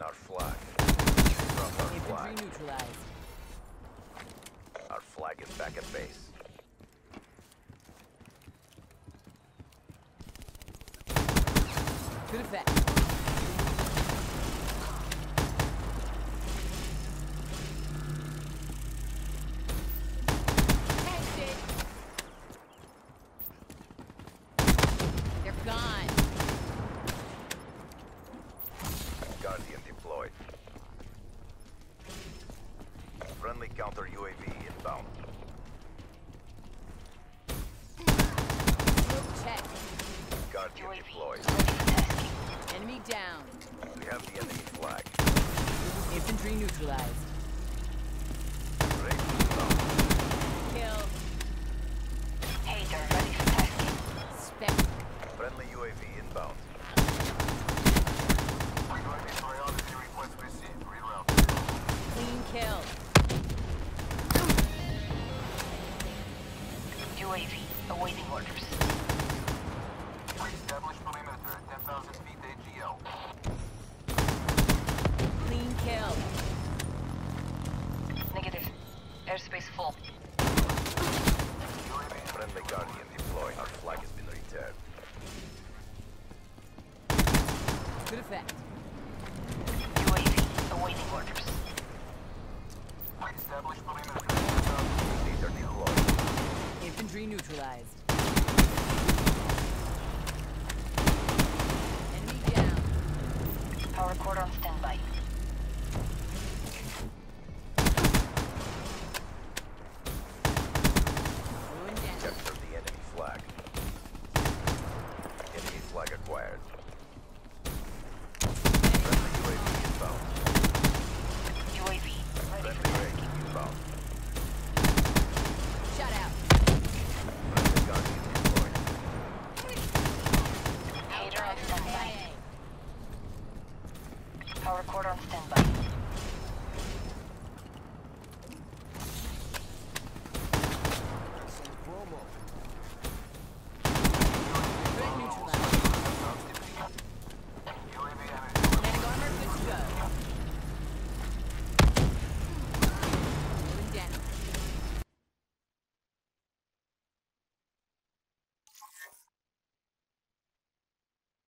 our flag. Drop our Infantry flag. neutralized. Our flag is back at base. Good effect. Friendly counter UAV inbound. Check. Guardian deployed. Enemy down. We have the enemy flag. Infantry neutralized. Awaiting orders. Established perimeter at 10,000 feet AGL. Clean kill. Negative. Airspace full. Friendly Guardian deployed. Our flag has been returned. Good effect. UAV awaiting orders. Established perimeter at 10,000 These are deployed. Infantry neutralized. Enemy down. Power Core on standby. Ruin down. Capture the enemy flag. Enemy flag acquired. Friendly UAV inbound. UAV ready for Friendly tasking. raid inbound. Shut out. Friendly Guardian deployed. Core on standby.